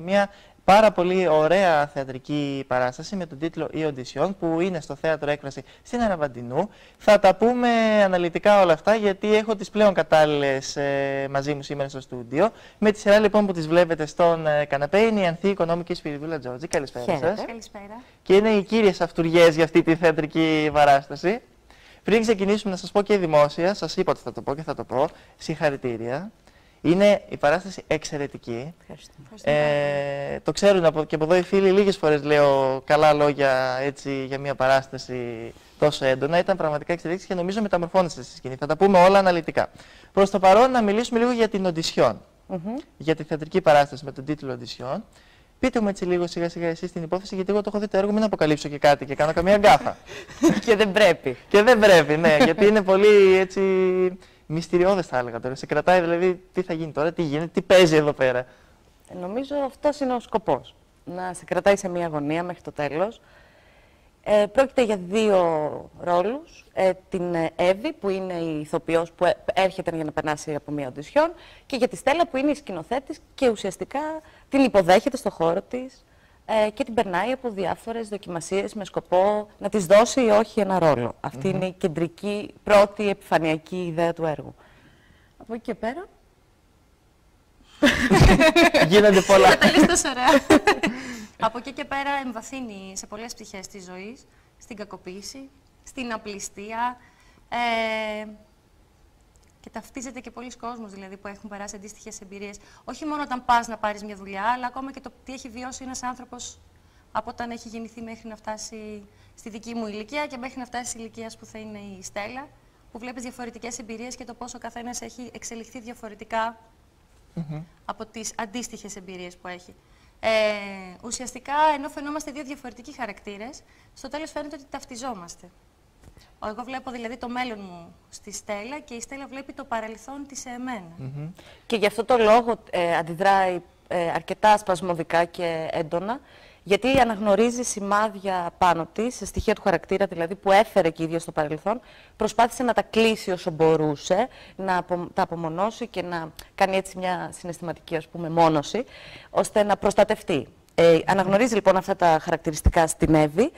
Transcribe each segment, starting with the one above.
μια πάρα πολύ ωραία θεατρική παράσταση με τον τίτλο «Η Οντισιόν» που είναι στο θέατρο έκφραση στην Αραβαντινού. Θα τα πούμε αναλυτικά όλα αυτά γιατί έχω τις πλέον κατάλληλες ε, μαζί μου σήμερα στο στούντιο. Με τη σειρά λοιπόν που τις βλέπετε στον ε, καναπέ είναι η Ανθή Οικονόμικη Σπυριδούλα Τζόρτζη. Καλησπέρα σας. Καλησπέρα. Και είναι οι κύριες αυτουριές για αυτή τη θεατρική παράσταση. Πριν ξεκινήσουμε να σας πω και δημόσια, σας είπα ότι θα το πω και θα το πω, συγχαρητήρια. Είναι η παράσταση εξαιρετική. Ε, το ξέρουν από, και από εδώ οι φίλοι, λίγες φορές λέω καλά λόγια έτσι, για μια παράσταση τόσο έντονα. Ήταν πραγματικά εξαιρετική και νομίζω μεταμορφώνεστε στη σκηνή. Θα τα πούμε όλα αναλυτικά. Προς το παρόν να μιλήσουμε λίγο για την Οντισιόν. Για τη θεατρική παράσταση με τον τίτλο Οντισιόν. Πείτε μου έτσι λίγο σιγά σιγά εσείς την υπόθεση, γιατί εγώ το έχω δει το έργο, μην αποκαλύψω και κάτι και κάνω καμία γκάφα. και δεν πρέπει. και δεν πρέπει, ναι, γιατί είναι πολύ έτσι μυστηριώδες θα έλεγα τώρα. Σε κρατάει δηλαδή τι θα γίνει τώρα, τι γίνεται, τι παίζει εδώ πέρα. Ε, νομίζω αυτός είναι ο σκοπός. Να σε κρατάει σε μια αγωνία μέχρι το τέλος. Ε, πρόκειται για δύο ρόλους. Ε, την Εύη, που είναι η ηθοποιός που έρχεται για να περνάσει από μια οντισιόν, και για τη Στέλλα, που είναι η σκηνοθέτης και ουσιαστικά την υποδέχεται στο χώρο της ε, και την περνάει από διάφορες δοκιμασίες με σκοπό να της δώσει ή όχι ένα ρόλο. Αυτή είναι η κεντρική, πρώτη επιφανειακή ιδέα του έργου. Από εκεί και πέρα... Γίνονται πολλά. Καταλήστος ωραία. από εκεί και πέρα εμβαθύνει σε πολλές πτυχές της ζωής, στην κακοποίηση, στην απληστία, ε, και ταυτίζεται και πολλοί κόσμος δηλαδή που έχουν περάσει αντίστοιχες εμπειρίες. Όχι μόνο όταν πας να πάρεις μια δουλειά, αλλά ακόμα και το τι έχει βιώσει ένας άνθρωπος από όταν έχει γεννηθεί μέχρι να φτάσει στη δική μου ηλικία και μέχρι να φτάσει στη ηλικία που θα είναι η Στέλλα. Που βλέπεις διαφορετικές εμπειρίες και το πόσο ο καθένας έχει εξελιχθεί διαφορετικά από τις αντίστοιχες εμπειρίες που έχει. Ε, ουσιαστικά, ενώ φαινόμαστε δύο διαφορετικοί χαρακτήρες, στο τέλος φαίνεται ότι ταυτιζόμαστε. Εγώ βλέπω δηλαδή το μέλλον μου στη Στέλλα και η Στέλλα βλέπει το παρελθόν της σε εμένα. Και γι' αυτό το λόγο ε, αντιδράει ε, αρκετά σπασμωδικά και έντονα, γιατί αναγνωρίζει σημάδια πάνω της, σε στοιχεία του χαρακτήρα δηλαδή που έφερε και ίδια στο παρελθόν, προσπάθησε να τα κλείσει όσο μπορούσε, να τα απομονώσει και να κάνει έτσι μια συναισθηματική ας πούμε μόνωση, ώστε να προστατευτεί. Ε, αναγνωρίζει λοιπόν αυτά τα χαρακτηριστικά στην Εύη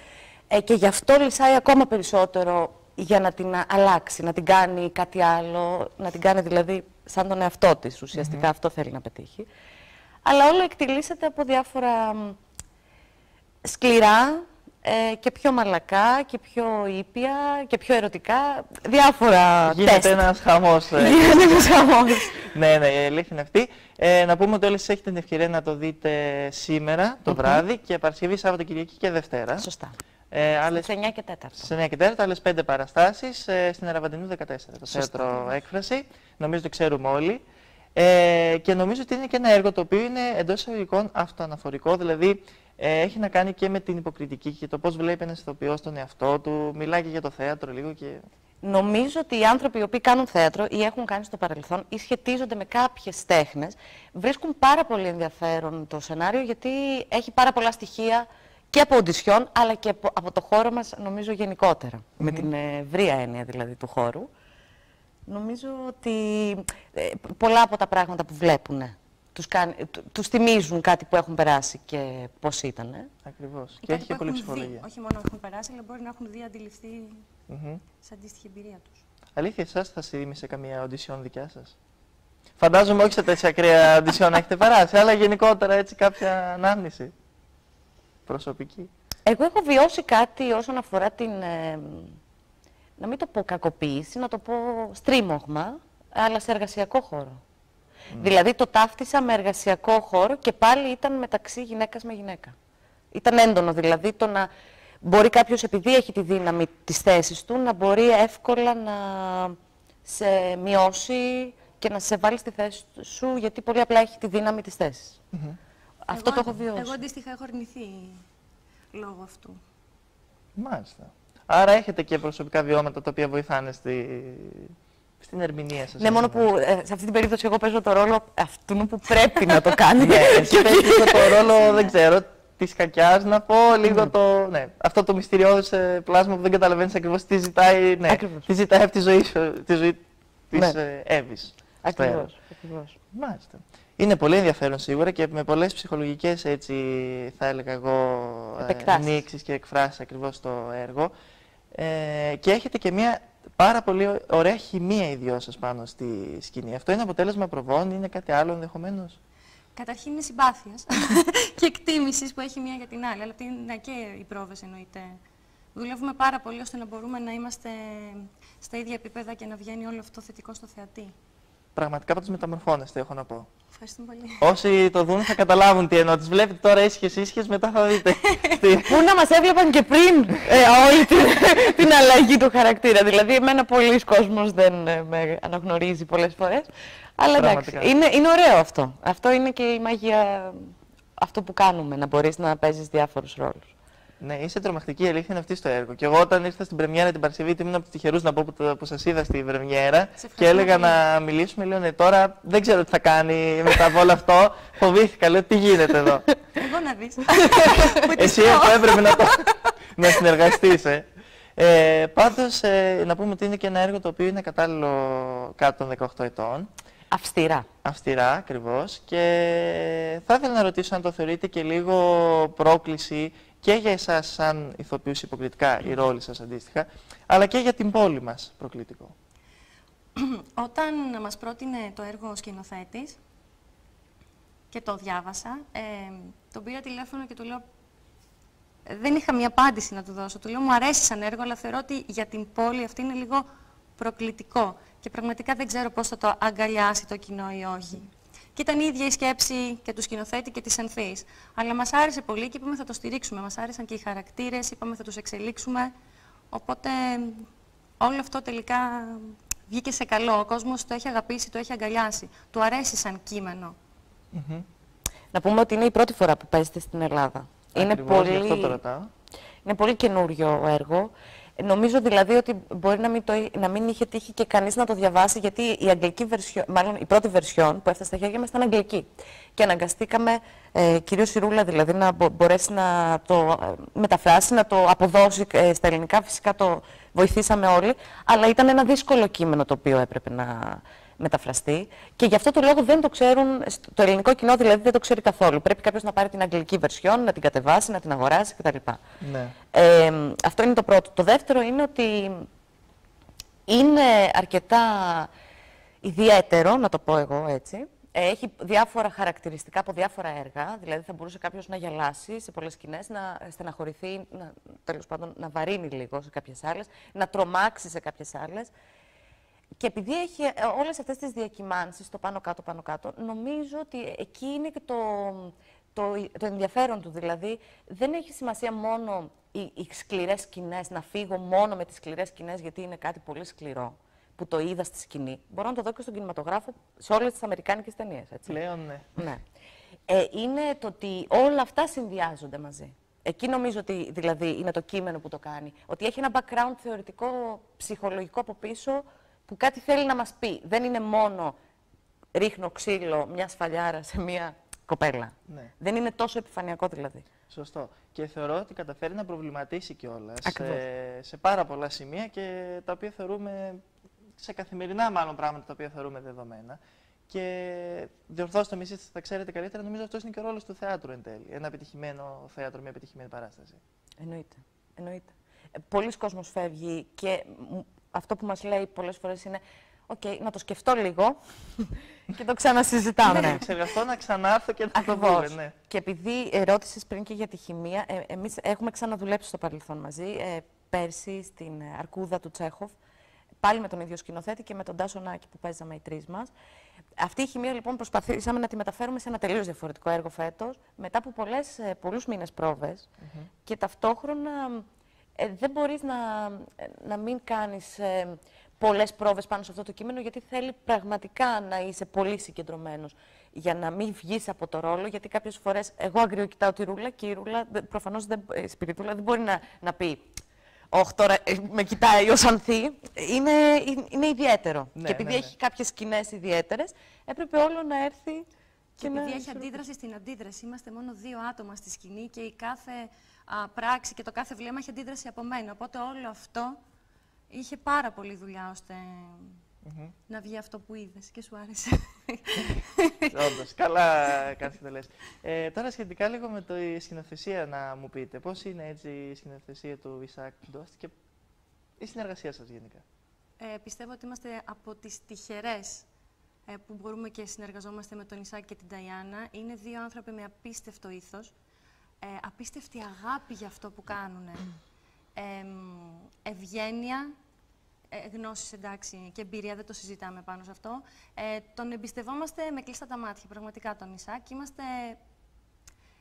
ε, και γι' αυτό λυσάει ακόμα περισσότερο για να την αλλάξει, να την κάνει κάτι άλλο, να την κάνει δηλαδή σαν τον εαυτό της, ουσιαστικά αυτό θέλει να πετύχει. Αλλά όλο εκτιλήσεται από διάφορα σκληρά ε, και πιο μαλακά και πιο ήπια και πιο ερωτικά, διάφορα Γίνεται τεστ. ένας χαμός. ε. Γίνεται ένας χαμός. ναι, ναι, η αλήθεια είναι αυτή. Ε, να πούμε ότι όλες έχετε την ευκαιρία να το δείτε σήμερα το βράδυ και Παρασκευή, Σάββατο, Κυριακή και Δευτέρα. Σωστά. Ε, άλλες... Σε 9 και 4. Σε 9 και 4, άλλες 5 παραστάσεις ε, στην Αραβαντινού 14, το θέατρο έκφραση. Νομίζω το ξέρουμε όλοι. Ε, και νομίζω ότι είναι και ένα έργο το οποίο είναι εντός εισαγωγικών αυτοαναφορικό, δηλαδή ε, έχει να κάνει και με την υποκριτική και το πώς βλέπει ένας ηθοποιός τον εαυτό του. Μιλάει και για το θέατρο λίγο και. Νομίζω ότι οι άνθρωποι οι οποίοι κάνουν θέατρο ή έχουν κάνει στο παρελθόν ή σχετίζονται με κάποιες τέχνες βρίσκουν πάρα πολύ ενδιαφέρον το σενάριο γιατί έχει πάρα πολλά στοιχεία και από οντισιόν αλλά και από, από το χώρο μας νομίζω γενικότερα. Με την ευρία έννοια δηλαδή του χώρου. Νομίζω ότι ε, πολλά από τα πράγματα που βλέπουν τους, κάνει, του- τους θυμίζουν κάτι που έχουν περάσει και πώς ήταν. ε. Ακριβώς. Ή Και κάτι έχει και που πολύ έχουν δει. ψυχολογία. Όχι μόνο έχουν περάσει, αλλά μπορεί να έχουν δει αντιληφθεί Μμμ. σε αντίστοιχη εμπειρία τους. Αλήθεια, εσάς θα σε καμία οντισιόν δικιά σας; Φαντάζομαι όχι σε τέτοια ακραία οντισιόν να έχετε περάσει, αλλά γενικότερα έτσι κάποια ανάμνηση. Προσωπική. Εγώ έχω βιώσει κάτι όσον αφορά την, ε, να μην το πω κακοποίηση, να το πω στρίμωγμα, αλλά σε εργασιακό χώρο. Δηλαδή το ταύτισα με εργασιακό χώρο και πάλι ήταν μεταξύ γυναίκας με γυναίκα. Ήταν έντονο δηλαδή το να μπορεί κάποιος επειδή έχει τη δύναμη της θέσης του να μπορεί εύκολα να σε μειώσει και να σε βάλει στη θέση σου γιατί πολύ απλά έχει τη δύναμη της θέσης. Αυτό το έχω βιώσει. Εγώ αντίστοιχα έχω αρνηθεί λόγω αυτού. Μάλιστα. Άρα έχετε και προσωπικά βιώματα τα οποία βοηθάνε στη... στην ερμηνεία σας. Ναι, μόνο που ε, σε αυτή την περίπτωση εγώ παίζω το ρόλο αυτού που πρέπει να το κάνει. Ναι, εσύ παίζεις το ρόλο, δεν ξέρω, της κακιάς να πω λίγο το. Ναι, αυτό το μυστηριώδες πλάσμα που δεν καταλαβαίνεις ακριβώς τι ζητάει. Ναι, Ακριβώς. τι ζητάει από τη ζωή, σου- τη ζωή της Ναι. ε, Εύης. Ακριβώς, ακριβώς. Μάλιστα. Είναι πολύ ενδιαφέρον σίγουρα και με πολλές ψυχολογικές, έτσι θα έλεγα εγώ, ε, Επεκτάσεις. νήξεις και εκφράσεις ακριβώς στο έργο. Ε, και έχετε και μια πάρα πολύ ωραία χημεία οι δυο σας πάνω στη σκηνή. Αυτό είναι αποτέλεσμα προβών, είναι κάτι άλλο ενδεχομένως; Καταρχήν είναι συμπάθειας και εκτίμησης που έχει μία για την άλλη. Αλλά αυτή είναι και οι πρόβε εννοείται. Δουλεύουμε πάρα πολύ ώστε να μπορούμε να είμαστε στα ίδια επίπεδα και να βγαίνει όλο αυτό θετικό στο θεατή. Πραγματικά από τις μεταμορφώνεστε, έχω να πω. Ευχαριστούμε πολύ. Όσοι το δουν θα καταλάβουν τι εννοώ. Τις βλέπετε τώρα ίσχυες ίσχυες, μετά θα δείτε. τι- Πού να μας έβλεπαν και πριν; Ε, όλη την, την αλλαγή του χαρακτήρα. Δηλαδή, εμένα πολλοί κόσμος δεν ε, με αναγνωρίζει πολλές φορές. Αλλά εντάξει, Πραγματικά. είναι, είναι ωραίο αυτό. Αυτό είναι και η μαγεία, αυτό που κάνουμε, να μπορείς να παίζεις διάφορους ρόλους. Ναι, είσαι τρομακτική, η αλήθεια είναι αυτή στο έργο. Και εγώ όταν ήρθα στην Πρεμιέρα την Παρασκευή, ήμουν από τους τυχερούς να πω που, το- που σας είδα στην Πρεμιέρα ευχαριστώ και έλεγα πολύ. να μιλήσουμε. Λέω ναι, τώρα δεν ξέρω τι θα κάνει μετά από όλο αυτό. Φοβήθηκα, λέω τι γίνεται εδώ; Εγώ να δεις. Εσύ που έπρεπε να, το, να συνεργαστείς, ε. Ε, πάντως, ε, να πούμε ότι είναι και ένα έργο το οποίο είναι κατάλληλο κάτω των 18 ετών. Αυστηρά. Αυστηρά ακριβώς. Και θα ήθελα να ρωτήσω αν το θεωρείτε και λίγο πρόκληση και για εσάς, σαν ηθοποιούς υποκριτικά, οι ρόλοι σας αντίστοιχα, αλλά και για την πόλη μας προκλητικό. Όταν μας πρότεινε το έργο ο σκηνοθέτης και το διάβασα, ε, τον πήρα τηλέφωνο και του λέω ε, δεν είχα μία απάντηση να του δώσω. Του λέω μου αρέσει σαν έργο, αλλά θεωρώ ότι για την πόλη αυτή είναι λίγο προκλητικό. Και πραγματικά δεν ξέρω πώς θα το αγκαλιάσει το κοινό ή όχι. Και ήταν η ίδια η σκέψη και του σκηνοθέτη και της Ανθής. Αλλά μας άρεσε πολύ και είπαμε θα το στηρίξουμε. Μας άρεσαν και οι χαρακτήρες, είπαμε θα τους εξελίξουμε. Οπότε όλο αυτό τελικά βγήκε σε καλό. Ο κόσμος το έχει αγαπήσει, το έχει αγκαλιάσει. Του αρέσει σαν κείμενο. Να πούμε ότι είναι η πρώτη φορά που παίζετε στην Ελλάδα. είναι Ακριβώς, πολύ... γι' αυτό το ρωτάω. Είναι πολύ καινούριο έργο. Ε, Νομίζω δηλαδή ότι μπορεί να μην, το, να μην είχε τύχει και κανείς να το διαβάσει, γιατί η, αγγλική version, μάλλον η πρώτη version που έφτασε στα χέρια μας ήταν αγγλική. Και αναγκαστήκαμε, ε, κυρίως η Ρούλα δηλαδή, να μπο- μπορέσει να το ε, μεταφράσει, να το αποδώσει ε, στα ελληνικά. Φυσικά το βοηθήσαμε όλοι, αλλά ήταν ένα δύσκολο κείμενο το οποίο έπρεπε να μεταφραστεί. Και γι' αυτό το λόγο δεν το ξέρουν, στο- το ελληνικό κοινό δηλαδή δεν το ξέρει καθόλου. Πρέπει κάποιος να πάρει την αγγλική version, να την κατεβάσει, να την αγοράσει κτλ. Ναι. Ε, αυτό είναι το πρώτο. Το δεύτερο είναι ότι είναι αρκετά ιδιαίτερο, να το πω εγώ έτσι. Ε, Έχει διάφορα χαρακτηριστικά από διάφορα έργα, δηλαδή θα μπορούσε κάποιος να γελάσει σε πολλές σκηνές, να στεναχωρηθεί, να, τέλος πάντων να βαρύνει λίγο σε κάποιες άλλες, να τρομάξει σε κάποιες άλλες. Και επειδή έχει ε, όλες αυτές τις διακυμάνσεις, το πάνω-κάτω, πάνω-κάτω, νομίζω ότι εκεί είναι και το, το, το ενδιαφέρον του. Δηλαδή, δεν έχει σημασία μόνο οι, οι σκληρές σκηνές, να φύγω μόνο με τις σκληρές σκηνές, γιατί είναι κάτι πολύ σκληρό, που το είδα στη σκηνή. Μπορώ να το δω και στον κινηματογράφο, σε όλες τις αμερικάνικες ταινίες, έτσι. Πλέον ναι. Ναι. Ε, είναι το ότι όλα αυτά συνδυάζονται μαζί. Εκεί νομίζω ότι δηλαδή είναι το κείμενο που το κάνει. Ότι έχει ένα background θεωρητικό, ψυχολογικό από πίσω που κάτι θέλει να μας πει. Δεν είναι μόνο ρίχνω ξύλο μια σφαλιάρα σε μια κοπέλα. Ναι. Δεν είναι τόσο επιφανειακό δηλαδή. Σωστό. Και θεωρώ ότι καταφέρει να προβληματίσει κιόλας Ακριβώς. σε, σε πάρα πολλά σημεία και τα οποία θεωρούμε σε καθημερινά μάλλον πράγματα τα οποία θεωρούμε δεδομένα. Και διορθώστε με εσείς, θα ξέρετε καλύτερα, νομίζω αυτός είναι και ο ρόλος του θεάτρου εν τέλει. Ένα επιτυχημένο θέατρο, μια επιτυχημένη παράσταση. Εννοείται. Εννοείται. Ε, πολύς κόσμος φεύγει και μ, αυτό που μας λέει πολλές φορές είναι «OK, να το σκεφτώ λίγο και το ξανασυζητάμε». Να επεξεργαστώ, να ξανάρθω και να το Ακριβώς. πούμε. Ναι. Και επειδή ε, ρώτησες πριν και για τη χημεία, ε, εμείς έχουμε ξαναδουλέψει στο παρελθόν μαζί, ε, πέρσι στην ε, Αρκούδα του Τσέχοφ, πάλι με τον ίδιο σκηνοθέτη και με τον Τάσο Νάκη που παίζαμε οι τρεις μας. Αυτή η χημεία λοιπόν προσπαθήσαμε να τη μεταφέρουμε σε ένα τελείως διαφορετικό έργο φέτος, μετά από πολλές, ε, πολλούς μήνες πρόβες και ταυτόχρονα ε, δεν μπορείς να, ε, να μην κάνεις ε, πολλές πρόβες πάνω σε αυτό το κείμενο, γιατί θέλει πραγματικά να είσαι πολύ συγκεντρωμένος για να μην βγεις από το ρόλο, γιατί κάποιες φορές εγώ αγριοκοιτάω τη ρούλα και η ρούλα δεν- προφανώς δεν, ε, η σπιριτούλα δεν μπορεί να, να πει «Ωχ, τώρα ε, με κοιτάει ως ανθή». Είναι, είναι, είναι ιδιαίτερο. Ναι, και επειδή ναι, ναι. έχει κάποιες σκηνές ιδιαίτερες, έπρεπε όλο να έρθει Και να επειδή έχει ισορροπήσει. αντίδραση στην αντίδραση, είμαστε μόνο δύο άτομα στη σκηνή και η κάθε α, πράξη και το κάθε βλέμμα έχει αντίδραση από μένα. Οπότε όλο αυτό είχε πάρα πολύ δουλειά ώστε να βγει αυτό που είδες και σου άρεσε. Όντως, καλά κάνεις και το λες. Ε, τώρα σχετικά λίγο με τη σκηνοθεσία να μου πείτε. Πώς είναι έτσι η σκηνοθεσία του Ισάκ Ντόστ και η συνεργασία σας γενικά; Ε, πιστεύω ότι είμαστε από τις τυχερές ε, που μπορούμε και συνεργαζόμαστε με τον Ισάκ και την Ταϊάννα. Είναι δύο άνθρωποι με απίστευτο ήθος, ε, απίστευτη αγάπη για αυτό που κάνουν. Ε, ευγένεια, ε, γνώσεις εντάξει και εμπειρία, δεν το συζητάμε πάνω σε αυτό. Ε, τον εμπιστευόμαστε με κλειστά τα μάτια, πραγματικά τον Ισάκ. Είμαστε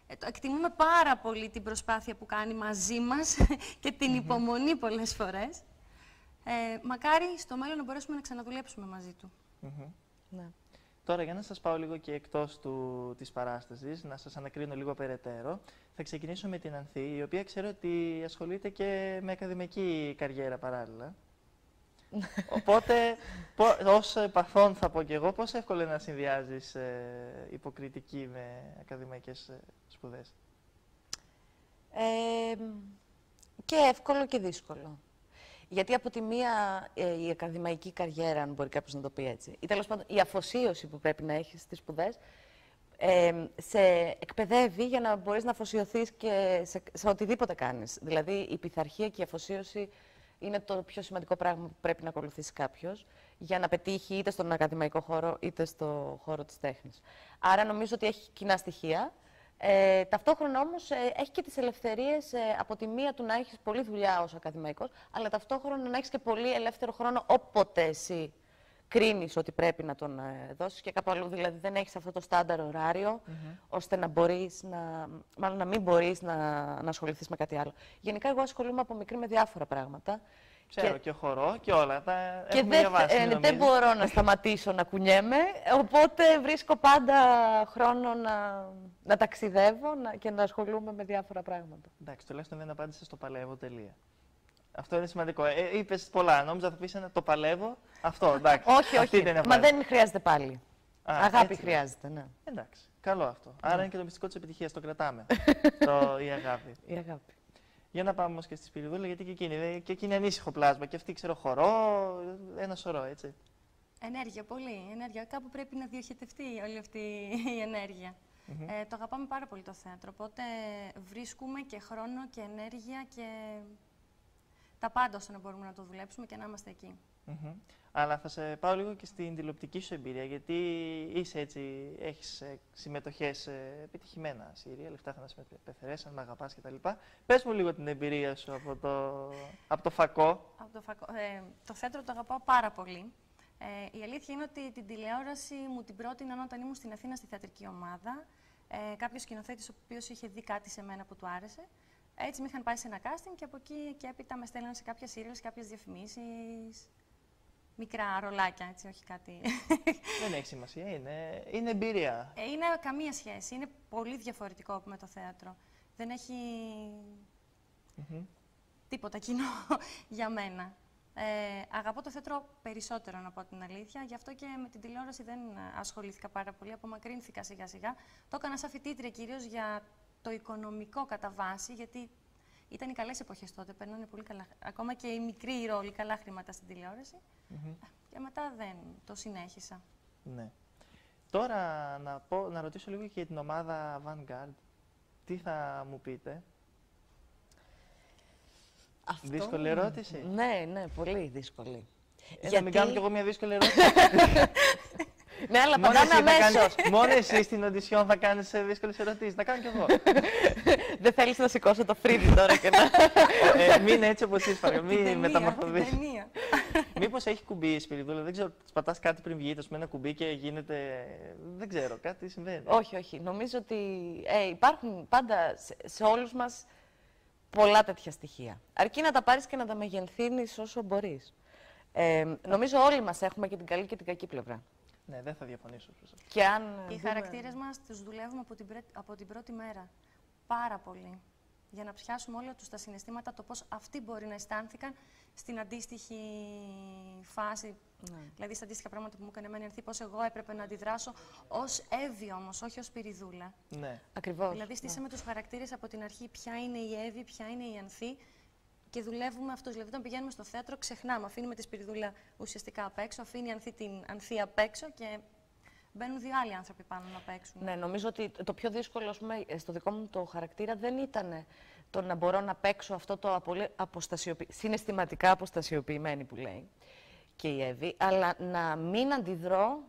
ε, το εκτιμούμε πάρα πολύ την προσπάθεια που κάνει μαζί μας και την υπομονή πολλές φορές. Ε, μακάρι στο μέλλον να μπορέσουμε να ξαναδουλέψουμε μαζί του. Ναι. Τώρα, για να σας πάω λίγο και εκτός του, της παράστασης, να σας ανακρίνω λίγο περαιτέρω, θα ξεκινήσω με την Ανθή, η οποία ξέρω ότι ασχολείται και με ακαδημαϊκή καριέρα παράλληλα. Οπότε, ως παθόν θα πω και εγώ, πώς εύκολο είναι να συνδυάζεις ε, υποκριτική με ακαδημαϊκές ε, σπουδές; Ε, και εύκολο και δύσκολο. Γιατί από τη μία ε, η ακαδημαϊκή καριέρα, αν μπορεί κάποιος να το πει έτσι, ή τέλος πάντων η αφοσίωση που πρέπει να έχεις στις σπουδές, ε, σε εκπαιδεύει για να μπορείς να αφοσιωθείς και σε, σε οτιδήποτε κάνεις. Δηλαδή, η πειθαρχία και η αφοσίωση είναι το πιο σημαντικό πράγμα που πρέπει να ακολουθήσει κάποιος για να πετύχει είτε στον ακαδημαϊκό χώρο είτε στο χώρο της τέχνης. Άρα νομίζω ότι έχει κοινά στοιχεία. Ε, ταυτόχρονα όμως ε, έχει και τις ελευθερίες ε, από τη μία του να έχεις πολλή δουλειά ως ακαδημαϊκός, αλλά ταυτόχρονα να έχεις και πολύ ελεύθερο χρόνο όποτε εσύ κρίνεις ότι πρέπει να τον ε, δώσεις και κάπου αλλού. Δηλαδή δεν έχεις αυτό το στάνταρ ωράριο, ώστε να μπορείς να, μάλλον να μην μπορείς να, να ασχοληθείς με κάτι άλλο. Γενικά εγώ ασχολούμαι από μικρή με διάφορα πράγματα. Ξέρω και, και χορό και όλα. Τα και δεν, διαβάσει, ε, δεν μπορώ να σταματήσω να κουνιέμαι, οπότε βρίσκω πάντα χρόνο να, να ταξιδεύω να, και να ασχολούμαι με διάφορα πράγματα. Εντάξει, τουλάχιστον δεν απάντησε στο παλεύω τελεία. Αυτό είναι σημαντικό. Ε, Είπες πολλά. Νόμιζα θα πεις ένα το παλεύω. Αυτό, εντάξει. όχι, Αυτή όχι. είναι Μα δεν χρειάζεται πάλι. Α, Αγάπη έτσι. χρειάζεται, ναι. Εντάξει. Καλό αυτό. Άρα είναι και το μυστικό της επιτυχίας. Το κρατάμε. το, η αγάπη. Η αγάπη. Για να πάμε όμως και στη Σπυριδούλα, γιατί και εκείνη, δε- και εκείνη ανήσυχο πλάσμα. Και αυτή ξέρω χορό, ένα σωρό, έτσι. Ενέργεια, πολύ. Ενέργεια. Κάπου πρέπει να διοχετευτεί όλη αυτή η ενέργεια. Ε, το αγαπάμε πάρα πολύ το θέατρο, οπότε βρίσκουμε και χρόνο και ενέργεια και τα πάντα ώστε να μπορούμε να το δουλέψουμε και να είμαστε εκεί. Μμμ. Αλλά θα σε πάω λίγο και στην τηλεοπτική σου εμπειρία, γιατί είσαι έτσι, έχεις ε, συμμετοχές σε επιτυχημένα σύρια, λεφτά θα να σε πεθερές, αν με αγαπάς κτλ. Πες μου λίγο την εμπειρία σου από το, από το φακό. Από το, φακο... ε, το θέατρο το αγαπάω πάρα πολύ. Ε, η αλήθεια είναι ότι την τηλεόραση μου την πρότειναν όταν ήμουν στην Αθήνα στη θεατρική ομάδα. Ε, Κάποιος σκηνοθέτης ο οποίος είχε δει κάτι σε μένα που του άρεσε. Έτσι με είχαν πάει σε ένα casting και από εκεί και έπειτα με στέλναν σε κάποια serials, κάποιες διαφημίσεις. Μικρά ρολάκια, έτσι, όχι κάτι. Δεν έχει σημασία, είναι, είναι εμπειρία. Ε, είναι καμία σχέση. Είναι πολύ διαφορετικό με το θέατρο. Δεν έχει Μμμ. τίποτα κοινό για μένα. Ε, αγαπώ το θέατρο περισσότερο, να πω την αλήθεια. Γι' αυτό και με την τηλεόραση δεν ασχολήθηκα πάρα πολύ. Απομακρύνθηκα σιγά-σιγά. Το έκανα σαν φοιτήτρια κυρίως για το οικονομικό κατά βάση, γιατί ήταν οι καλές εποχές τότε. Παίρνανε πολύ καλά. Ακόμα και οι μικροί ρόλοι, καλά χρήματα στην τηλεόραση. Μμμ. Και μετά δεν το συνέχισα. Ναι. Τώρα να, πω, να ρωτήσω λίγο και για την ομάδα Vanguard. Τι θα μου πείτε; Αυτό... Δύσκολη ερώτηση. Ναι, ναι, πολύ δύσκολη. Ε, Να μην κάνω κι εγώ μια δύσκολη ερώτηση. Ναι, αλλά μόνο, πατάμε εσύ θα αμέσως. κάνεις, μόνο εσύ στην οντισιόν θα κάνεις ε, δύσκολες ερωτήσεις. Να κάνω κι εγώ. Δεν θέλεις να σηκώσω το φρύδι τώρα και να. ε, μην έτσι όπως είσαι, παρακαλώ. Την Μην ταινία, μεταμορφωθείς. την ταινία. Μήπως έχει κουμπί η σπιριδούλα, δεν ξέρω, σπατάς κάτι πριν βγει, ας πούμε, ένα κουμπί και γίνεται, δεν ξέρω, κάτι συμβαίνει. όχι, όχι. Νομίζω ότι ε, υπάρχουν πάντα σε, σε όλους μας πολλά τέτοια στοιχεία. Αρκεί να τα πάρεις και να τα μεγενθύνεις όσο μπορείς. Ε, νομίζω όλοι μας έχουμε και την καλή και την κακή πλευρά. Ναι, δεν θα διαφωνήσω προς αυτό. Και αν Οι δούμε- χαρακτήρες μας τους δουλεύουμε από την, πρέ- από την πρώτη μέρα. Πάρα πολύ. Για να πιάσουμε όλα τους τα συναισθήματα, το πώς αυτοί μπορεί να αισθάνθηκαν στην αντίστοιχη φάση. Ναι. Δηλαδή, στα αντίστοιχα πράγματα που μου έκανε εμένα η Ανθή, πώς εγώ έπρεπε να αντιδράσω ως Εύη όμως, όχι ως Πυριδούλα. Ναι. Ακριβώς. Δηλαδή, στήσαμε τους χαρακτήρες από την αρχή, ποια είναι η Εύη, ποια είναι η Ανθή και δουλεύουμε αυτούς. Δηλαδή, όταν πηγαίνουμε στο θέατρο, ξεχνάμε. Αφήνουμε τη Σπυριδούλα ουσιαστικά απ' έξω, αφήνει η Ανθή την Ανθή απ' έξω και μπαίνουν δύο άλλοι άνθρωποι πάνω να παίξουν. Ναι, νομίζω ότι το πιο δύσκολο ας πούμε, στο δικό μου το χαρακτήρα δεν ήταν το να μπορώ να παίξω αυτό το πολύ αποστασιοποιη... συναισθηματικά αποστασιοποιημένη που λέει και η Εύη, αλλά να μην αντιδρώ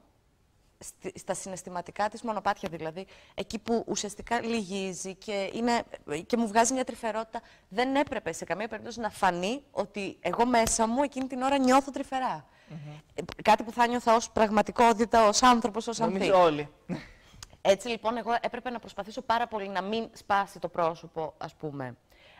στα συναισθηματικά της μονοπάτια δηλαδή, εκεί που ουσιαστικά λυγίζει και, είναι, και μου βγάζει μια τρυφερότητα, δεν έπρεπε σε καμία περίπτωση να φανεί ότι εγώ μέσα μου εκείνη την ώρα νιώθω τρυφερά. Κάτι που θα νιώθω ως πραγματικότητα, ως άνθρωπος, ως ανθή. Νομίζω όλοι. Έτσι λοιπόν εγώ έπρεπε να προσπαθήσω πάρα πολύ να μην σπάσει το πρόσωπο, ας πούμε,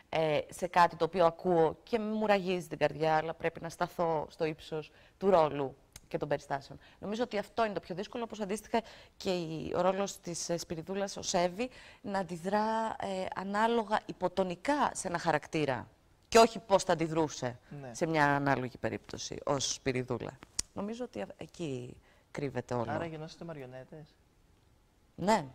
ε, σε κάτι το οποίο ακούω και μου ραγίζει την καρδιά, αλλά πρέπει να σταθώ στο ύψος του ρόλου και των περιστάσεων. Νομίζω ότι αυτό είναι το πιο δύσκολο, όπως αντίστοιχα και ο ρόλος της ε, Σπυριδούλας, ο Σέβη, να αντιδρά ε, ανάλογα υποτονικά σε ένα χαρακτήρα και όχι πώς θα αντιδρούσε Ναι. σε μια ανάλογη περίπτωση ως Σπυριδούλα. Νομίζω ότι εκεί κρύβεται όλο. Άρα γεννώσετε μαριονέτες. Ναι.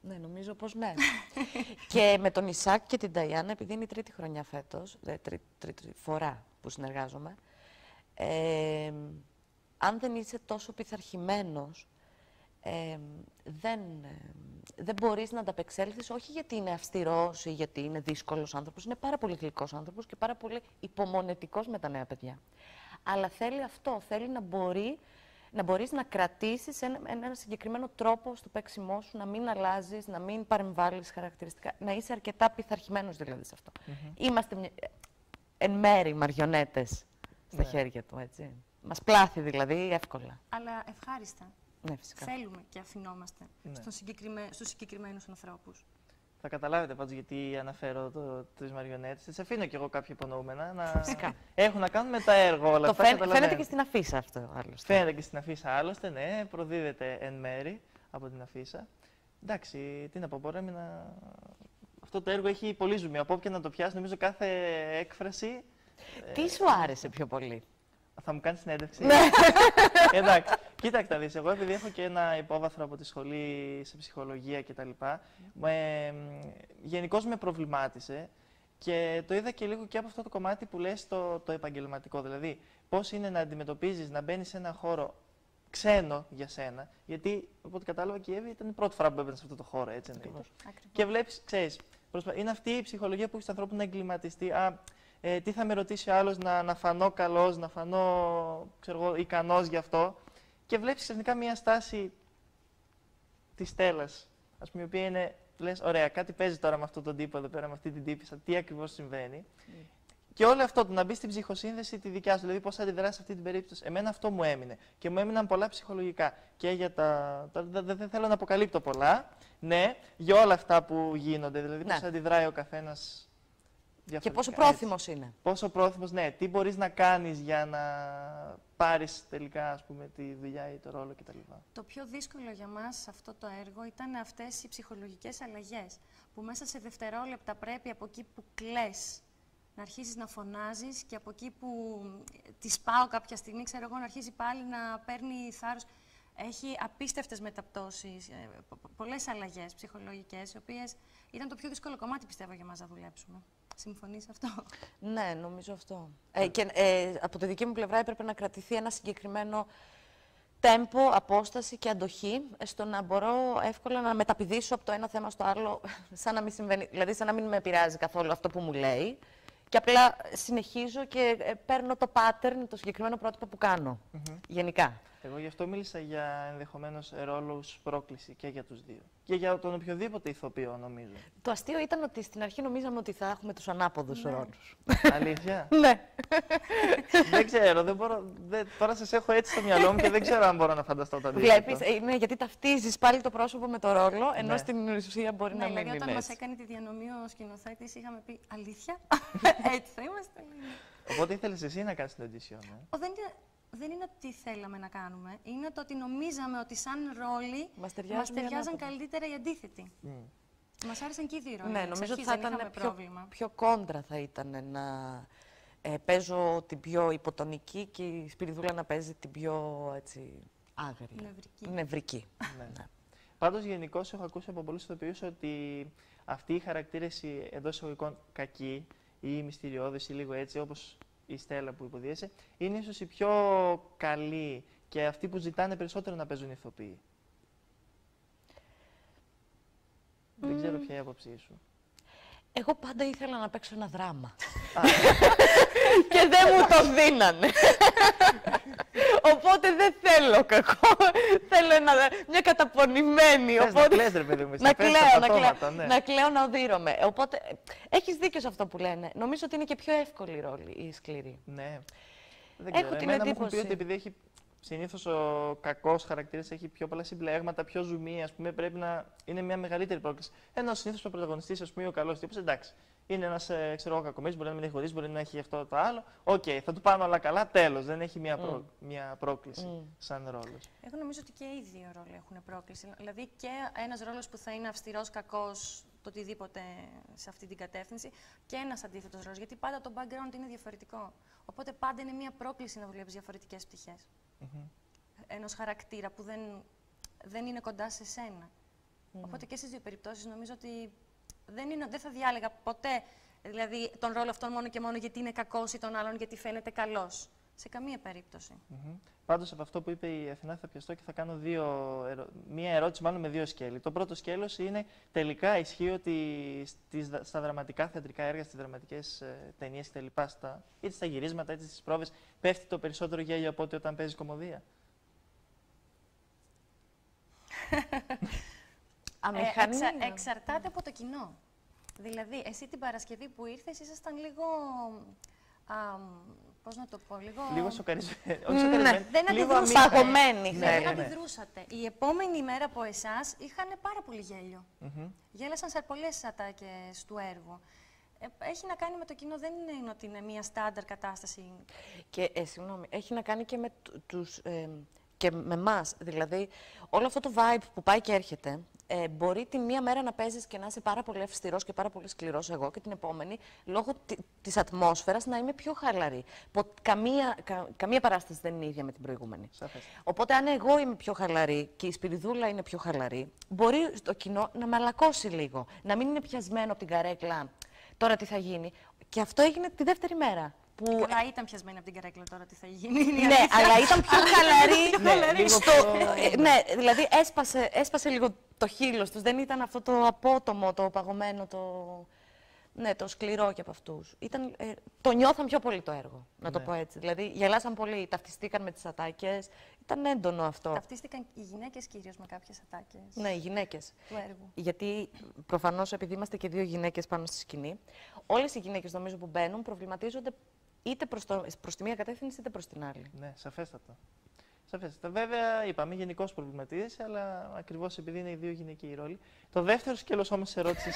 Ναι, νομίζω πως ναι. και με τον Ισάκ και την Ταϊάννα, επειδή είναι η τρίτη χρονιά φέτος, δε, τρί, τρίτη φορά που συνεργάζομαι, ε, αν δεν είσαι τόσο πειθαρχημένος, ε, δεν, ε, δεν μπορείς να ανταπεξέλθεις, όχι γιατί είναι αυστηρός ή γιατί είναι δύσκολος άνθρωπος, είναι πάρα πολύ γλυκός άνθρωπος και πάρα πολύ υπομονετικός με τα νέα παιδιά. Αλλά θέλει αυτό, θέλει να μπορεί να μπορείς να κρατήσεις ένα, ένα συγκεκριμένο τρόπο στο παίξιμό σου, να μην αλλάζεις, να μην παρεμβάλλεις χαρακτηριστικά, να είσαι αρκετά πειθαρχημένος δηλαδή σε αυτό. Είμαστε μια, εν μέρη μαριονέτες στα Ναι. χέρια του, έτσι. Μας πλάθει δηλαδή εύκολα. Αλλά ευχάριστα. Ναι, φυσικά. Θέλουμε και αφινόμαστε Ναι. στον συγκεκριμέ... στους συγκεκριμένους ανθρώπους. Θα καταλάβετε πάντως γιατί αναφέρω το, τις μαριονέτες. Τις αφήνω κι εγώ κάποια υπονοούμενα να Φυσικά. έχουν να κάνουν με τα έργα όλα Το αυτά. φαίν- καταλαβαίνω. φαίνεται και στην αφίσα αυτό, άλλωστε. Φαίνεται και στην αφίσα άλλωστε, ναι, προδίδεται εν μέρη από την αφίσα. Εντάξει, τι να πω, μπορεί να... Αυτό το έργο έχει πολύ ζουμί. Από όποια να το πιάσει, νομίζω κάθε έκφραση Τι σου άρεσε πιο πολύ; θα μου κάνεις συνέντευξη. Ναι. Εντάξει, κοίταξε να δεις, εγώ επειδή έχω και ένα υπόβαθρο από τη σχολή σε ψυχολογία κτλ. Με, γενικώς με προβλημάτισε και το είδα και λίγο και από αυτό το κομμάτι που λες το, το επαγγελματικό. Δηλαδή, πώς είναι να αντιμετωπίζεις, να μπαίνεις σε ένα χώρο ξένο για σένα, γιατί από ό,τι κατάλαβα και η Εύη ήταν η πρώτη φορά που έμπαινε σε αυτό το χώρο, έτσι εννοείται. Ακριβώς. Και βλέπεις, ξέρεις, είναι αυτή η ψυχολογία που έχεις του ανθρώπου να εγκληματιστεί. Α, ε, τι θα με ρωτήσει ο άλλος, να, να φανώ καλός, να φανώ ικανός γι' αυτό. Και βλέπεις ξαφνικά μια στάση της Στέλλας, ας πούμε, η οποία είναι, λες, ωραία, κάτι παίζει τώρα με αυτόν τον τύπο εδώ πέρα, με αυτή την τύπησα, τι ακριβώς συμβαίνει. Και όλο αυτό το να μπει στην ψυχοσύνδεση τη δικιά σου, δηλαδή πώς αντιδράσεις σε αυτή την περίπτωση. Εμένα αυτό μου έμεινε. Και μου έμειναν πολλά ψυχολογικά. Και για τα. τα- Δεν δεν θέλω να αποκαλύπτω πολλά. Ναι, για όλα αυτά που γίνονται. Δηλαδή Ναι. πώ αντιδράει ο καθένας. Και πόσο πρόθυμος είναι. Πόσο πρόθυμος, ναι. Τι μπορείς να κάνεις για να πάρεις τελικά ας πούμε, τη δουλειά ή το ρόλο κτλ. Το πιο δύσκολο για μας σε αυτό το έργο ήταν αυτές οι ψυχολογικές αλλαγές, που μέσα σε δευτερόλεπτα πρέπει από εκεί που κλαις να αρχίσεις να φωνάζεις και από εκεί που τη πάω κάποια στιγμή, ξέρω εγώ, να αρχίζει πάλι να παίρνει θάρρος. Έχει απίστευτες μεταπτώσεις, ε, πο- πο- πολλές αλλαγές ψυχολογικές, οι οποίες ήταν το πιο δύσκολο κομμάτι, πιστεύω, για μας να δουλέψουμε. Συμφωνείς αυτό; Ναι, νομίζω αυτό. Ε, και ε, από τη δική μου πλευρά έπρεπε να κρατηθεί ένα συγκεκριμένο τέμπο, απόσταση και αντοχή, ε, στο να μπορώ εύκολα να μεταπηδήσω από το ένα θέμα στο άλλο, σαν να μην συμβαίνει, δηλαδή σαν να μην με επηρεάζει καθόλου αυτό που μου λέει. Και απλά συνεχίζω και ε, παίρνω το pattern, το συγκεκριμένο πρότυπο που κάνω. Γενικά. Εγώ γι' αυτό μίλησα για ενδεχομένως ρόλους πρόκληση και για τους δύο. Και για τον οποιοδήποτε ηθοποιό νομίζω. Το αστείο ήταν ότι στην αρχή νομίζαμε ότι θα έχουμε τους ανάποδους Ναι. ρόλους. Αλήθεια; ναι. δεν ξέρω, δεν μπορώ, δεν, τώρα σας έχω έτσι στο μυαλό μου και δεν ξέρω αν μπορώ να φανταστώ το αντίθετο. Βλέπεις, ε, ναι, γιατί ταυτίζεις πάλι το πρόσωπο με το ρόλο, ενώ Ναι. στην ουσία μπορεί ναι, να μην δηλαδή είναι όταν μας έτσι. έκανε τη διανομή ο σκηνοθέτης, είχαμε πει αλήθεια, έτσι θα είμαστε. λέει. Οπότε ήθελες εσύ να κάνεις την audition, ε; Ο, δεν, είναι, δεν είναι τι θέλαμε να κάνουμε. Είναι το ότι νομίζαμε ότι σαν ρόλοι Μας ταιριάζουν μας οι ταιριάζαν ανάποδοι. καλύτερα οι αντίθετοι. Μμ. Μας άρεσαν και οι δύο ρόλοι. Ναι, εξ νομίζω ότι αρχής, θα δεν ήταν είχαμε πιο, πρόβλημα. πιο κόντρα θα ήταν να ε, παίζω την πιο υποτονική και η Σπυριδούλα να παίζει την πιο έτσι, άγρια. Νευρική. Νευρική. Ναι. Πάντως γενικώς έχω ακούσει από πολλούς ηθοποιούς ότι αυτοί οι χαρακτήρες οι εντός εισαγωγικών κακοί ή μυστηριώδες ή λίγο έτσι όπως η Στέλλα που υποδίεσαι είναι ίσως οι πιο καλοί και και αυτοί που ζητάνε περισσότερο να παίζουν ηθοποιοί. Δεν ξέρω ποια είναι η άποψή σου. Εγώ πάντα ήθελα να παίξω ένα δράμα. και δεν μου το δίνανε. Οπότε δεν θέλω κακό. θέλω ένα, μια καταπονημένη. Θες οπότε... να κλαις, ρε παιδί μου, εσύ, να πες κλαίω, τα να κλαίω, πατώματα, ναι. να κλαίω, να οδύρομαι. Οπότε έχεις δίκιο σε αυτό που λένε. Νομίζω ότι είναι και πιο εύκολη η ρόλη η σκληρή. Ναι. Δεν Έχω ξέρω. την Εμένα μου έχουν πει εντύπωση. ότι επειδή έχει συνήθως ο κακός χαρακτήρας έχει πιο πολλά συμπλέγματα, πιο ζουμί, ας πούμε, πρέπει να είναι μια μεγαλύτερη πρόκληση. Ενώ συνήθως ο πρωταγωνιστής, ας πούμε, ή ο καλός τύπος, εντάξει. Είναι ένας ε, κακομίτη, μπορεί να μην έχει χωρίσει, μπορεί να έχει αυτό το άλλο. Οκ, θα του πάνε όλα καλά, τέλος. Δεν έχει μια, προ... μια πρόκληση σαν ρόλος. Εγώ νομίζω ότι και οι δύο ρόλοι έχουν πρόκληση. Δηλαδή και ένας ρόλος που θα είναι αυστηρός, κακός, το οτιδήποτε σε αυτή την κατεύθυνση, και ένας αντίθετος ρόλος. Γιατί πάντα το background είναι διαφορετικό. Οπότε πάντα είναι μια πρόκληση να δουλεύεις διαφορετικές πτυχές. Ενός χαρακτήρα που δεν, δεν είναι κοντά σε σένα. Οπότε και στις δύο περιπτώσεις νομίζω ότι δεν, είναι, δεν θα διάλεγα ποτέ δηλαδή, τον ρόλο αυτόν μόνο και μόνο γιατί είναι κακός ή τον άλλον γιατί φαίνεται καλός. Σε καμία περίπτωση. Mm-hmm. Πάντως από αυτό που είπε η Αθηνά θα πιαστώ και θα κάνω δύο ερω... μία ερώτηση μάλλον με δύο σκέλη. Το πρώτο σκέλος είναι τελικά ισχύει ότι στις, στα δραματικά θεατρικά έργα, στις δραματικές ε, ταινίες κτλ. Στα, είτε στα γυρίσματα είτε στις πρόβες πέφτει το περισσότερο γέλιο από ότι όταν παίζει κομμωδία; Αμηχανή. Ε, εξα- εξαρτάται από το κοινό. Δηλαδή, εσύ την Παρασκευή που ήρθες ήσασταν λίγο... Α, πώς να το πω, λίγο... Λίγο σοκαρισμένη. Ναι. Όχι σοκαρισμένη. Δεν λίγο αντιδρούσατε. αμήχανη. Παγωμένη. Ναι, δεν ναι, ναι. αντιδρούσατε. Η επόμενη μέρα από εσάς είχαν πάρα πολύ γέλιο. Μμμ. Γέλασαν σε πολλές ατάκες του έργου. Ε, έχει να κάνει με το κοινό, δεν είναι ότι είναι μια στάνταρ κατάσταση. Και, ε, συγγνώμη, έχει να κάνει και με του- τους... ε, και με εμά. Δηλαδή, όλο αυτό το vibe που πάει και έρχεται, ε, μπορεί τη μία μέρα να παίζεις και να είσαι πάρα πολύ αυστηρός και πάρα πολύ σκληρός εγώ, και την επόμενη, λόγω τη ατμόσφαιρας, να είμαι πιο χαλαρή. Πο- καμία, κα- καμία παράσταση δεν είναι ίδια με την προηγούμενη. Σαφές. Οπότε, αν εγώ είμαι πιο χαλαρή και η Σπυριδούλα είναι πιο χαλαρή, μπορεί το κοινό να με αλακώσει λίγο. Να μην είναι πιασμένο από την καρέκλα. Τώρα τι θα γίνει. Και αυτό έγινε τη δεύτερη μέρα. Που Καλά, ήταν πιασμένη από την καρέκλα τώρα τι θα γίνει. είναι η ναι, αλήθεια. αλλά ήταν πιο χαλαρή. Ναι, λίγο στο, πιο- ε, ναι, δηλαδή έσπασε, έσπασε λίγο το χείλος τους. Δεν ήταν αυτό το απότομο, το παγωμένο, το, ναι, το σκληρό και από αυτούς. Ήταν, ε, το νιώθαν πιο πολύ το έργο, να το Ναι. πω έτσι. Δηλαδή γελάσαν πολύ, ταυτιστήκαν με τις ατάκες. Ήταν έντονο αυτό. Ταυτίστηκαν οι γυναίκες κυρίως με κάποιες ατάκες Ναι, οι γυναίκες. του έργου. Γιατί προφανώς επειδή είμαστε και δύο γυναίκες πάνω στη σκηνή, όλες οι γυναίκες νομίζω που μπαίνουν προβληματίζονται είτε προς προς τη μία κατεύθυνση είτε προς την άλλη. Ναι, σαφέστατα. Σαφέστατα. Βέβαια, είπαμε γενικώ προβληματίζεσαι, αλλά ακριβώς επειδή είναι οι δύο γυναικοί ρόλοι. Το δεύτερο σκέλος όμως τη ερώτηση.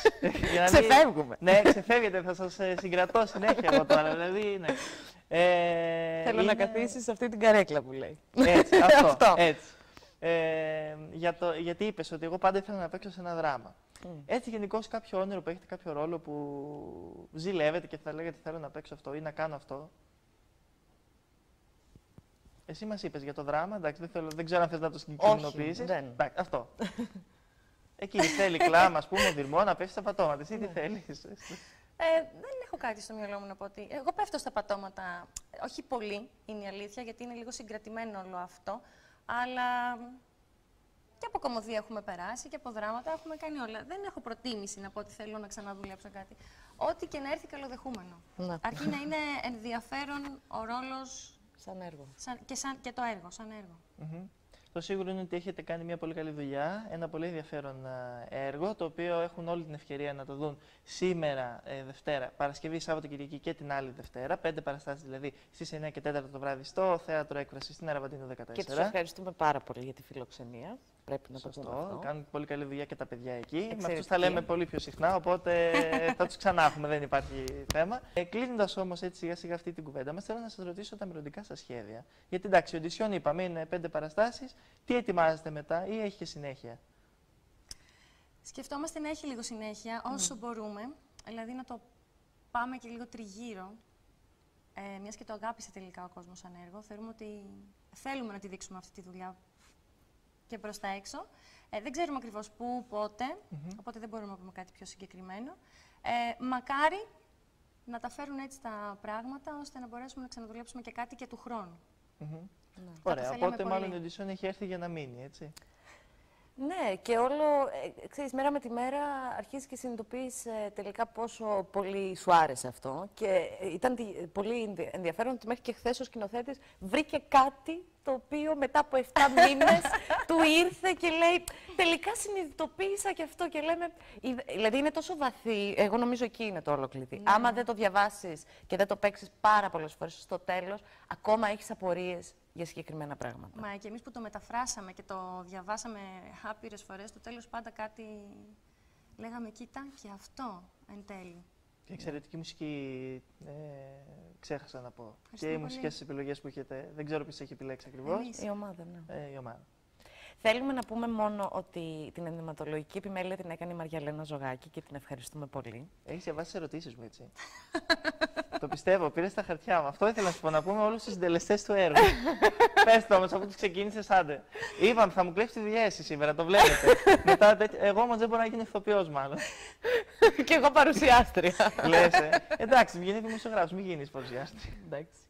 Ξεφεύγουμε. Ναι, ξεφεύγετε, θα σας συγκρατώ συνέχεια από τώρα. Δηλαδή, ναι. Ε, Θέλω να είναι- καθίσεις σε αυτή την καρέκλα που λέει. Έτσι, αυτό. Αυτό. έτσι. Ε, για το, γιατί είπες ότι εγώ πάντα ήθελα να παίξω σε ένα δράμα. Έτσι, γενικώ κάποιο όνειρο που έχετε, κάποιο ρόλο που ζηλεύετε και θα λέγατε θέλω να παίξω αυτό ή να κάνω αυτό. Εσύ μας είπες για το δράμα, εντάξει, δεν, θέλω, δεν ξέρω αν θες να το συγκεκριμενοποιήσει. δεν. Εντάξει, αυτό. Εκείνη θέλει κλάμα, ας πούμε, δειρμό να πέσει στα πατώματα. Εσύ τι θέλεις. Ε, δεν έχω κάτι στο μυαλό μου να πω ότι. Εγώ πέφτω στα πατώματα. Όχι πολύ, είναι η αλήθεια, γιατί είναι λίγο συγκρατημένο όλο αυτό. Αλλά και από κομμωδία έχουμε περάσει και από δράματα έχουμε κάνει όλα. Δεν έχω προτίμηση να πω ότι θέλω να ξαναδουλέψω κάτι. Ό,τι και να έρθει καλοδεχούμενο. Να. Αρκεί να είναι ενδιαφέρον ο ρόλος Σαν έργο. και, σαν, και το έργο, σαν έργο. Μμμ. Το σίγουρο είναι ότι έχετε κάνει μια πολύ καλή δουλειά, ένα πολύ ενδιαφέρον α, έργο, το οποίο έχουν όλη την ευκαιρία να το δουν σήμερα, ε, Δευτέρα, Παρασκευή, Σάββατο, Κυριακή και την άλλη Δευτέρα. Πέντε παραστάσεις δηλαδή στις 9 και 4 το βράδυ στο Θέατρο Έκφρασης στην Αραβαντίνο 14. Και τους ευχαριστούμε πάρα πολύ για τη φιλοξενία. Πρέπει να το πούμε Σωστό. αυτό. Κάνουν πολύ καλή δουλειά και τα παιδιά εκεί. Με αυτούς Εξαιρετική. τα λέμε πολύ πιο συχνά, οπότε θα τους ξανά έχουμε, δεν υπάρχει θέμα. Ε, Κλείνοντας όμως έτσι σιγά σιγά αυτή την κουβέντα μας, θέλω να σας ρωτήσω τα μελλοντικά σας σχέδια. Γιατί εντάξει, ο Ντισιόν είπαμε είναι πέντε παραστάσεις. Τι ετοιμάζετε μετά ή έχει και συνέχεια; Σκεφτόμαστε να έχει λίγο συνέχεια όσο μπορούμε, δηλαδή να το πάμε και λίγο τριγύρω. Ε, μιας και το αγάπησε τελικά ο κόσμος σαν έργο, θεωρούμε ότι θέλουμε να τη δείξουμε αυτή τη δουλειά και προς τα έξω. Ε, δεν ξέρουμε ακριβώς πού, πότε, οπότε δεν μπορούμε να πούμε κάτι πιο συγκεκριμένο. Ε, μακάρι να τα φέρουν έτσι τα πράγματα, ώστε να μπορέσουμε να ξαναδουλέψουμε και κάτι και του χρόνου. Μμμ. Ωραία, θέλαμε οπότε πολύ. μάλλον η audition έχει έρθει για να μείνει, έτσι. Ναι, και όλο, ε, ξέρεις, μέρα με τη μέρα αρχίζεις και συνειδητοποιείς ε, τελικά πόσο πολύ σου άρεσε αυτό. Και ε, ήταν τι- πολύ ενδι- ενδιαφέρον ότι μέχρι και χθες ο σκηνοθέτης βρήκε κάτι το οποίο μετά από 7 μήνες του ήρθε και λέει τελικά συνειδητοποίησα και αυτό και λέμε, «Είδε- δηλαδή είναι τόσο βαθύ, εγώ νομίζω εκεί είναι το όλο κλειδί. Άμα δεν το διαβάσεις και δεν το παίξεις πάρα πολλές φορές στο τέλος, ακόμα έχεις απορίες για συγκεκριμένα πράγματα. Μα και εμείς που το μεταφράσαμε και το διαβάσαμε άπειρες φορές, στο τέλος πάντα κάτι λέγαμε, κοίτα και αυτό εν τέλει. Και εξαιρετική μουσική ε, ξέχασα να πω. και Ευχαριστούμε οι πολύ. μουσικές επιλογές που έχετε, δεν ξέρω ποιος έχει επιλέξει ακριβώς. Εμείς. Η ομάδα, ναι. Ε, η ομάδα. Θέλουμε να πούμε μόνο ότι την ενδυματολογική επιμέλεια την έκανε η Μαριαλένα Ζωγάκη και την ευχαριστούμε πολύ. Έχεις διαβάσει τις ερωτήσεις μου, έτσι. το πιστεύω, πήρες τα χαρτιά μου. Αυτό ήθελα να σου πω, να πούμε όλους τους συντελεστές του έργου. Πες το όμως, αφού τους ξεκίνησες άντε. Είπαμε, θα μου κλέψεις τη δουλειά εσύ σήμερα, το βλέπετε. Μετά, τέτοια- εγώ όμως δεν μπορώ να γίνω ηθοποιός μάλλον. και εγώ παρουσιάστρια. Λες, ε. Εντάξει, βγαίνει δημοσιογράφος, μην γίνεις παρουσιάστρια. Εντάξει.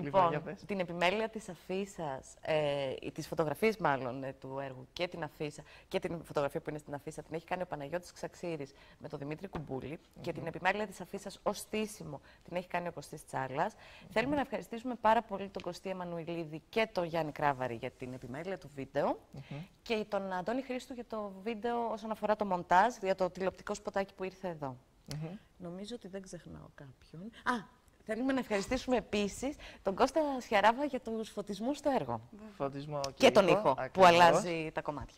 Λοιπόν, για Λοιπόν, πες. την επιμέλεια της αφίσας, ε, της φωτογραφίας μάλλον ε, του έργου και την αφίσα και την φωτογραφία που είναι στην αφίσα την έχει κάνει ο Παναγιώτης Ξαξίρης με τον Δημήτρη Κουμπούλη και την επιμέλεια της αφίσας ως στήσιμο την έχει κάνει ο Κωστής Τσάλας. Θέλουμε να ευχαριστήσουμε πάρα πολύ τον Κωστή Εμμανουηλίδη και τον Γιάννη Κράβαρη για την επιμέλεια του βίντεο και τον Αντώνη Χρήστου για το βίντεο όσον αφορά το μοντάζ, για το τηλεοπτικό σποτάκι που ήρθε εδώ. Νομίζω ότι δεν ξεχνάω κάποιον. Α, θέλουμε να ευχαριστήσουμε επίσης τον Κώστα Σιαράβα για τους φωτισμούς στο έργο. Φωτισμό και, Και τον ήχο που ακριβώς. αλλάζει τα κομμάτια.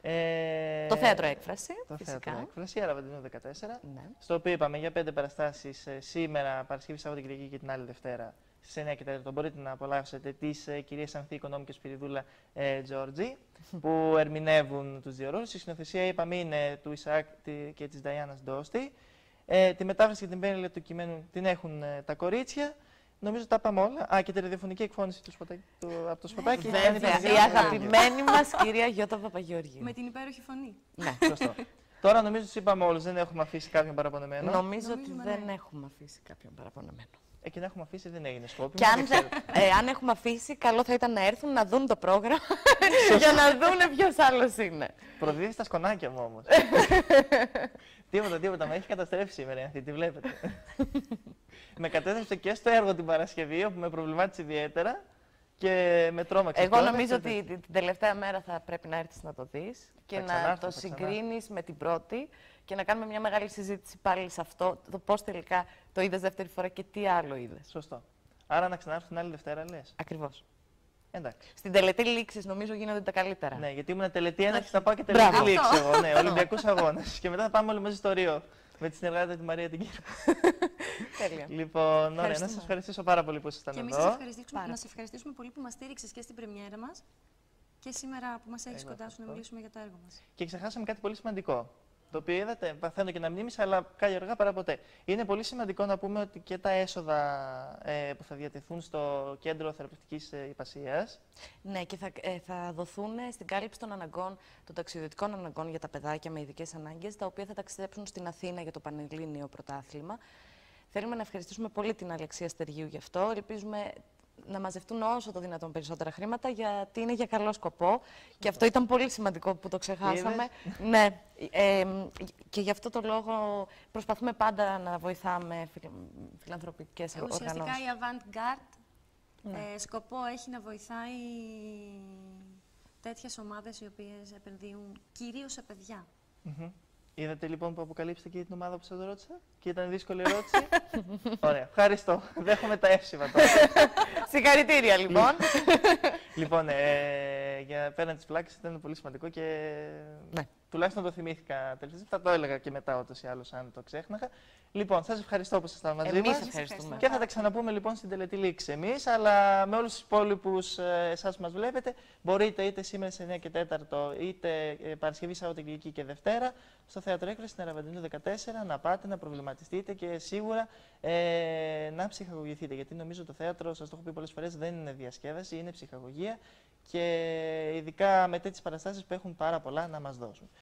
Ε, Το θέατρο έκφραση, Το φυσικά. θέατρο έκφραση, Αραβαντινό 14. Ναι. Στο οποίο είπαμε για πέντε παραστάσεις σήμερα, Παρασκευή, Σάββατο, Κυριακή και την άλλη Δευτέρα στις 9 και 4. Μπορείτε να απολαύσετε τις ε, κυρίες Ανθή Οικονόμη και Σπυριδούλα ε, Τζόρτζι, που ερμηνεύουν τους δύο ρόλου. Η σκηνοθεσία, είπαμε, είναι του Ισαάκ τη- και της Νταϊάννα Ντόστη. Ε, τη μετάφραση και την πένιλα του κειμένου την έχουν ε, τα κορίτσια. Νομίζω τα πάμε όλα. Α, και τη ραδιοφωνική εκφώνηση του, σποτάκι, του, από το σποτάκι. έχει κάνει Βέβαια, την η ίδια αγαπημένη μας κυρία Γιώτα Παπαγεωργίου. Με την υπέροχη φωνή. Ναι. Σωστό. Τώρα νομίζω τους είπαμε όλους, δεν έχουμε αφήσει κάποιον παραπονεμένο. Νομίζω ότι Νομίζουμε, δεν ναι. έχουμε αφήσει κάποιον παραπονεμένο. Εκεί να έχουμε αφήσει δεν έγινε σκόπιμο. Και αν, δεν δεν, ξέρω. ε, αν έχουμε αφήσει, καλό θα ήταν να έρθουν να δουν το πρόγραμμα για να δουν ποιος άλλος είναι. Προδίδεις τα σκονάκια μου όμως. τίποτα, τίποτα. Με έχει καταστρέψει σήμερα η Ανθή, τη βλέπετε. με κατέστρεψε και στο έργο την Παρασκευή, όπου με προβλημάτισε ιδιαίτερα και με τρόμαξε. Εγώ κιόλας. νομίζω ότι την την τελευταία μέρα θα πρέπει να έρθεις να το δεις και Θα να ξανάρθω, το θα ξανάρθω. συγκρίνεις με την πρώτη και να κάνουμε μια μεγάλη συζήτηση πάλι σε αυτό, το πώς τελικά το είδες δεύτερη φορά και τι άλλο είδες. Σωστό. Άρα να ξανάρθω την άλλη Δευτέρα, λες. Ακριβώς. Εντάξει. Στην τελετή λήξης νομίζω γίνονται τα καλύτερα. Ναι, γιατί ήμουν τελετή ένα και θα πάω και Μπράβο. τελετή λήξη Αυτό. εγώ. Ναι, Ολυμπιακούς αγώνες. και μετά θα πάμε όλοι μαζί στο Ρίο. Με τη συνεργάτη τη Μαρία την Κύρκο. Τέλεια. λοιπόν, ωραία, να Ευχαριστούμε. σα ευχαριστήσω πάρα πολύ που ήσασταν Και εμείς εδώ. ευχαριστήσουμε, να σε ευχαριστήσουμε πολύ που μας στήριξες και στην πρεμιέρα μας και σήμερα που μας έχεις Εγώ κοντά σου να ευχαριστώ. μιλήσουμε για το έργο μας. Και ξεχάσαμε κάτι πολύ σημαντικό. Το οποίο είδατε, παθαίνω και να μνήμησα, αλλά κάλλιο αργά παρά ποτέ. Είναι πολύ σημαντικό να πούμε ότι και τα έσοδα ε, που θα διατεθούν στο κέντρο θεραπευτικής ε, υπασίας. Ναι, και θα, ε, θα δοθούν στην κάλυψη των αναγκών, των ταξιδιωτικών αναγκών για τα παιδάκια με ειδικές ανάγκες, τα οποία θα ταξιδέψουν στην Αθήνα για το Πανελλήνιο Πρωτάθλημα. Θέλουμε να ευχαριστήσουμε πολύ την Αλεξία Στεργίου γι' αυτό. Ελπίζουμε να μαζευτούν όσο το δυνατόν περισσότερα χρήματα, γιατί είναι για καλό σκοπό. Και αυτό ήταν πολύ σημαντικό που το ξεχάσαμε. ναι, ε, και γι' αυτό το λόγο προσπαθούμε πάντα να βοηθάμε φιλ, φιλανθρωπικές Ουσιαστικά οργανώσεις. η Avant-Garde Ναι. ε, σκοπό έχει να βοηθάει τέτοιες ομάδες οι οποίες επενδύουν κυρίως σε παιδιά. Μμμ. Είδατε λοιπόν που αποκαλύψετε και την ομάδα που σας ρώτησα; Και ήταν δύσκολη ερώτηση. Ωραία, ευχαριστώ. Δέχομαι τα εύσημα τώρα. Συγχαρητήρια λοιπόν. λοιπόν, ε, για πέραν της πλάκης ήταν πολύ σημαντικό και Ναι. Τουλάχιστον το θυμήθηκα τελευταία. Θα το έλεγα και μετά ούτως ή άλλως αν το ξέχναγα. Λοιπόν, σας ευχαριστώ που ήσασταν μαζί Εμείς μας. ευχαριστούμε. Και θα τα ξαναπούμε λοιπόν στην τελετή λήξη εμείς, αλλά με όλους τους υπόλοιπους εσάς που μας βλέπετε, μπορείτε είτε σήμερα σε 9 και 4, είτε ε, Παρασκευή, Σάββατο, Κυριακή και Δευτέρα, στο θέατρο Έκφραση στην Αραβαντινού 14, να πάτε, να προβληματιστείτε και σίγουρα ε, να ψυχαγωγηθείτε. Γιατί νομίζω το θέατρο, σας το έχω πει πολλές φορές, δεν είναι διασκέδαση, είναι ψυχαγωγία και ειδικά με τέτοιες παραστάσεις που έχουν πάρα πολλά να μας δώσουν.